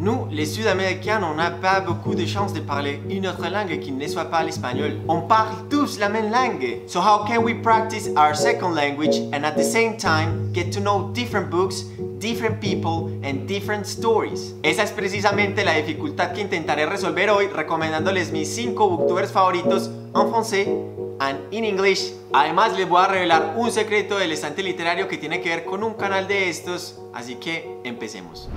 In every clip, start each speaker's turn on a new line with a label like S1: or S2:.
S1: Nous, les Sud-Américains, on n'a pas beaucoup de chance de parler une autre langue qui ne soit pas l'espagnol. On parle tous la même langue. So how can we practice our second language and at the same time get to know different books, different people and different stories? Esa es precisamente la dificultad que intentaré resolver hoy recomendándoles mis 5 booktubers favoritos en francés and in English. Además les voy a revelar un secreto del estante literario que tiene que ver con un canal de estos, así que empecemos.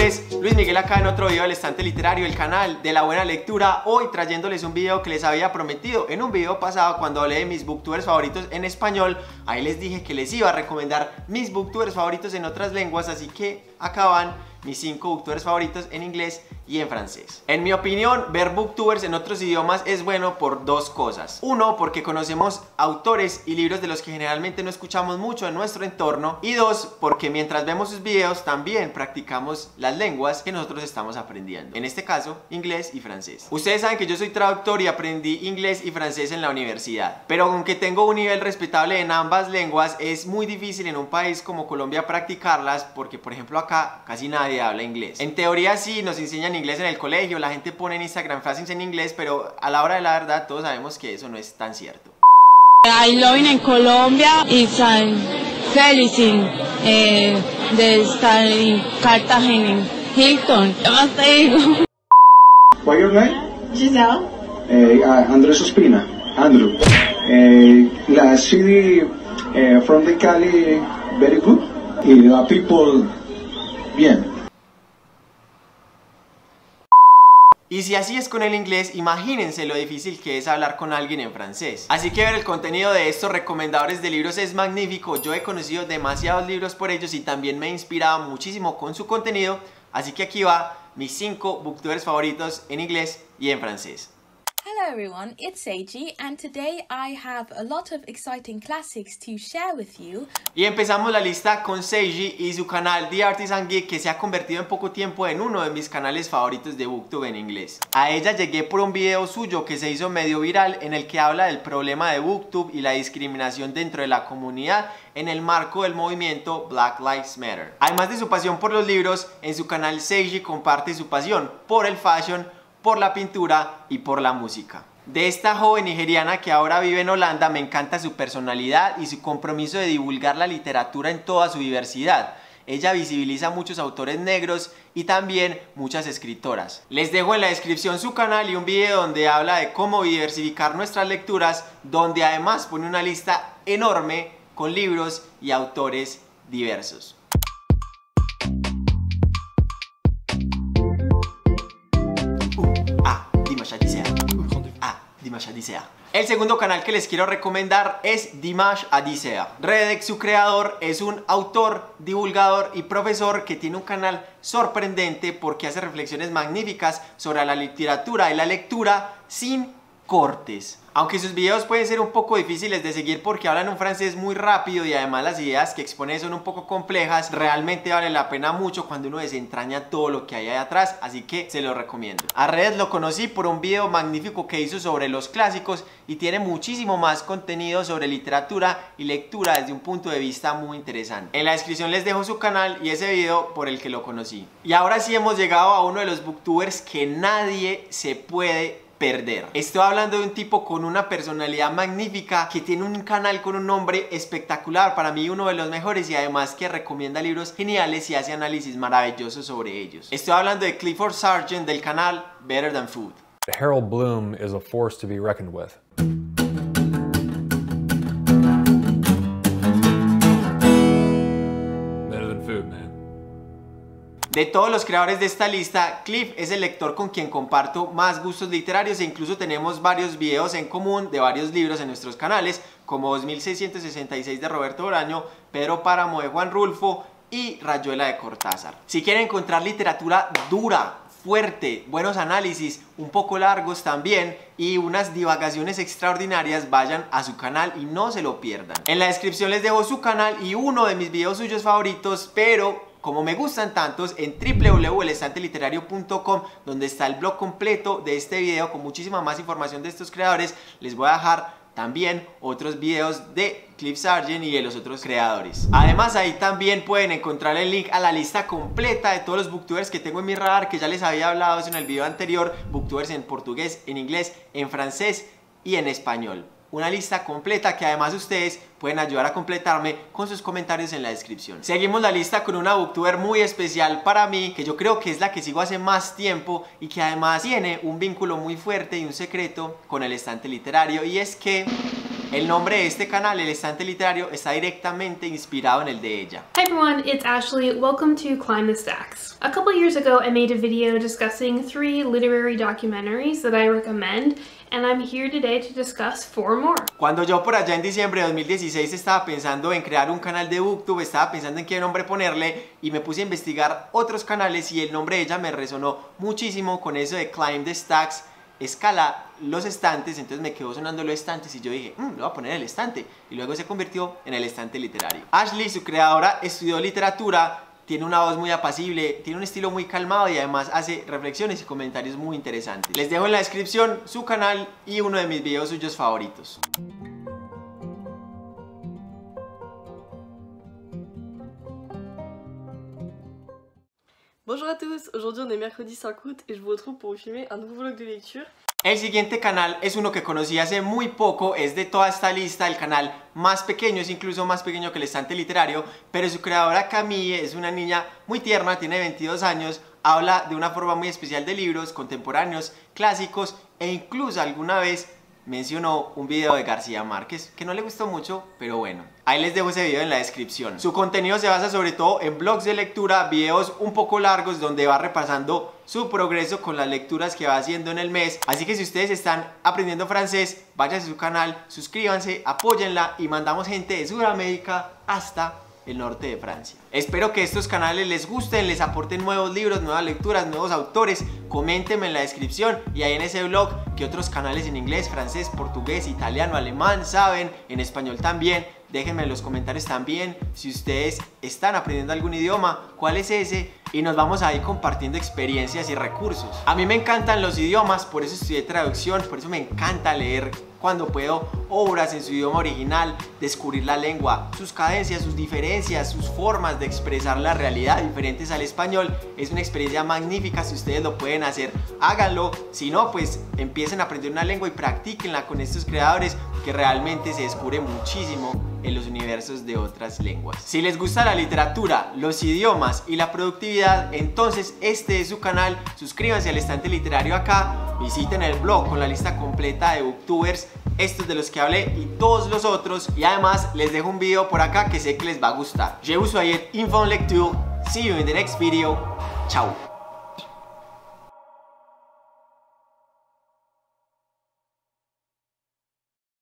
S1: Luis Miguel acá en otro video del estante literario, el canal de la buena lectura. Hoy trayéndoles un video que les había prometido En un video pasado cuando hablé de mis booktubers favoritos en español. Ahí les dije que les iba a recomendar mis booktubers favoritos en otras lenguas Así que acá van mis 5 booktubers favoritos en inglés y en francés. En mi opinión, ver booktubers en otros idiomas es bueno por dos cosas. Uno, porque conocemos autores y libros de los que generalmente no escuchamos mucho en nuestro entorno. Y dos, porque mientras vemos sus videos también practicamos las lenguas que nosotros estamos aprendiendo. En este caso, inglés y francés. Ustedes saben que yo soy traductor y aprendí inglés y francés en la universidad. Pero aunque tengo un nivel respetable en ambas lenguas, es muy difícil en un país como Colombia practicarlas porque, por ejemplo, acá casi nadie habla inglés. En teoría sí, nos enseñan inglés en el colegio, la gente pone en Instagram frases en inglés, pero a la hora de la verdad todos sabemos que eso no es tan cierto.
S2: I love en Colombia y tan feliz eh, de estar en Cartagena, Hilton. ¿Qué más te digo?
S3: What's your name?
S2: Giselle.
S3: Eh, uh, Andrés Ospina. Andrew. Eh, la city eh, from the Cali very good. Y la people bien.
S1: Y si así es con el inglés, imagínense lo difícil que es hablar con alguien en francés. Así que ver el contenido de estos recomendadores de libros es magnífico. Yo he conocido demasiados libros por ellos y también me he inspirado muchísimo con su contenido. Así que aquí va mis 5 booktubers favoritos en inglés y en francés.
S4: Hello everyone, it's Seiji and today I have a lot of exciting classics to share with you.
S1: Y empezamos la lista con Seiji y su canal The Artisan Geek que se ha convertido en poco tiempo en uno de mis canales favoritos de Booktube en inglés. A ella llegué por un video suyo que se hizo medio viral en el que habla del problema de Booktube y la discriminación dentro de la comunidad en el marco del movimiento Black Lives Matter. Además de su pasión por los libros, en su canal Seiji comparte su pasión por el fashion, por la pintura y por la música. De esta joven nigeriana que ahora vive en Holanda me encanta su personalidad y su compromiso de divulgar la literatura en toda su diversidad. Ella visibiliza muchos autores negros y también muchas escritoras. Les dejo en la descripción su canal y un video donde habla de cómo diversificar nuestras lecturas, donde además pone una lista enorme con libros y autores diversos. Dimash Adisea. El segundo canal que les quiero recomendar es Dimash Adisea. Redex, su creador, es un autor, divulgador y profesor que tiene un canal sorprendente porque hace reflexiones magníficas sobre la literatura y la lectura sin cortes. Aunque sus videos pueden ser un poco difíciles de seguir porque hablan un francés muy rápido y además las ideas que expone son un poco complejas, realmente vale la pena mucho cuando uno desentraña todo lo que hay ahí atrás, así que se lo recomiendo. A Redes lo conocí por un video magnífico que hizo sobre los clásicos y tiene muchísimo más contenido sobre literatura y lectura desde un punto de vista muy interesante. En la descripción les dejo su canal y ese video por el que lo conocí. Y ahora sí hemos llegado a uno de los booktubers que nadie se puede perder. Estoy hablando de un tipo con una personalidad magnífica que tiene un canal con un nombre espectacular, para mí uno de los mejores y además que recomienda libros geniales y hace análisis maravillosos sobre ellos. Estoy hablando de Clifford Sargent del canal Better Than Food.
S5: Harold Bloom is a force to be reckoned with.
S1: De todos los creadores de esta lista, Cliff es el lector con quien comparto más gustos literarios e incluso tenemos varios videos en común de varios libros en nuestros canales, como 2666 de Roberto Boraño, Pedro Páramo de Juan Rulfo y Rayuela de Cortázar. Si quieren encontrar literatura dura, fuerte, buenos análisis, un poco largos también y unas divagaciones extraordinarias, vayan a su canal y no se lo pierdan. En la descripción les dejo su canal y uno de mis videos suyos favoritos, pero como me gustan tantos en www.elestanteliterario.com donde está el blog completo de este video con muchísima más información de estos creadores les voy a dejar también otros videos de Cliff Sargent y de los otros creadores. Además ahí también pueden encontrar el link a la lista completa de todos los booktubers que tengo en mi radar que ya les había hablado en el video anterior, booktubers en portugués, en inglés, en francés y en español una lista completa que además ustedes pueden ayudar a completarme con sus comentarios en la descripción. Seguimos la lista con una booktuber muy especial para mí, que yo creo que es la que sigo hace más tiempo y que además tiene un vínculo muy fuerte y un secreto con el estante literario y es que el nombre de este canal, El Estante Literario, está directamente inspirado en el de ella.
S6: Hi everyone, it's Ashley. Welcome to Climb the Stacks. A couple years ago I made a video discussing three literary documentaries that I recommend and I'm here today to discuss four more.
S1: Cuando yo por allá en diciembre de 2016 estaba pensando en crear un canal de booktube, estaba pensando en qué nombre ponerle y me puse a investigar otros canales y el nombre de ella me resonó muchísimo con eso de Climb the Stacks escala los estantes, entonces me quedó sonando los estantes y yo dije, mmm, lo voy a poner en el estante. Y luego se convirtió en el estante literario. Ashley, su creadora, estudió literatura, tiene una voz muy apacible, tiene un estilo muy calmado y además hace reflexiones y comentarios muy interesantes. Les dejo en la descripción su canal y uno de mis videos suyos favoritos.
S7: Bonjour à tous, aujourd'hui on est mercredi 5 août et je vous retrouve pour filmer un nouveau vlog de lecture.
S1: El siguiente canal es uno que conocí hace muy poco, es de toda esta lista el canal más pequeño, es incluso más pequeño que el estante literario, pero su creadora Camille es una niña muy tierna, tiene 22 años, habla de una forma muy especial de libros contemporáneos, clásicos e incluso alguna vez mencionó un video de García Márquez que no le gustó mucho, pero bueno, ahí les dejo ese video en la descripción. Su contenido se basa sobre todo en blogs de lectura, videos un poco largos donde va repasando su progreso con las lecturas que va haciendo en el mes. Así que si ustedes están aprendiendo francés, vayan a su canal, suscríbanse, apóyenla y mandamos gente de Sudamérica hasta el norte de Francia. Espero que estos canales les gusten, les aporten nuevos libros, nuevas lecturas, nuevos autores. Coméntenme en la descripción y ahí en ese blog que otros canales en inglés, francés, portugués, italiano, alemán saben, en español también. Déjenme en los comentarios también si ustedes están aprendiendo algún idioma, cuál es ese y nos vamos a ir compartiendo experiencias y recursos. A mí me encantan los idiomas, por eso estudié traducción, por eso me encanta leer cuando puedo obras en su idioma original, descubrir la lengua, sus cadencias, sus diferencias, sus formas de expresar la realidad diferentes al español. Es una experiencia magnífica, si ustedes lo pueden hacer, háganlo. Si no, pues empiecen a aprender una lengua y practíquenla con estos creadores que realmente se descubre muchísimo en los universos de otras lenguas. Si les gusta la literatura, los idiomas y la productividad, entonces este es su canal. Suscríbanse al estante literario acá, visiten el blog con la lista completa de booktubers, estos de los que hablé y todos los otros. Y además les dejo un video por acá que sé que les va a gustar. Je vous souhaite une bonne lecture. See you in the next video. Chao.